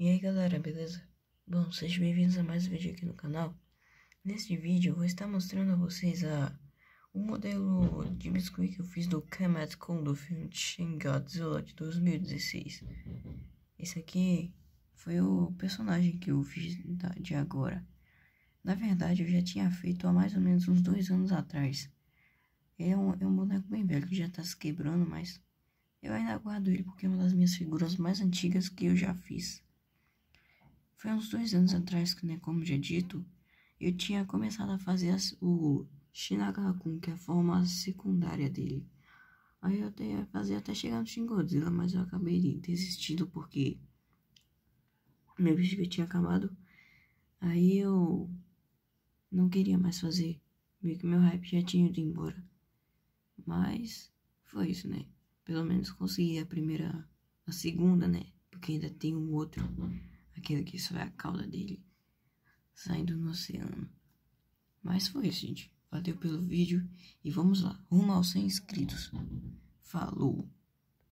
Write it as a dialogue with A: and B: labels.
A: E aí galera, beleza? Bom, sejam bem-vindos a mais um vídeo aqui no canal. Neste vídeo eu vou estar mostrando a vocês a, o modelo de biscoito que eu fiz do Kemet Kun do filme Shin Godzilla de 2016. Esse aqui foi o personagem que eu fiz de agora. Na verdade eu já tinha feito há mais ou menos uns dois anos atrás. É um, é um boneco bem velho que já tá se quebrando, mas eu ainda guardo ele porque é uma das minhas figuras mais antigas que eu já fiz. Foi uns dois anos atrás que, né, como já dito, eu tinha começado a fazer as, o Shinagakun, que é a forma secundária dele. Aí eu até ia fazer até chegar no Shin Godzilla, mas eu acabei desistindo porque meu bicho tinha acabado. Aí eu não queria mais fazer, meio que meu hype já tinha ido embora. Mas foi isso, né? Pelo menos consegui a primeira, a segunda, né? Porque ainda tem um outro, aquele que só é a cauda dele saindo no oceano. Mas foi isso, gente. Valeu pelo vídeo e vamos lá, rumo aos 100 inscritos. Falou!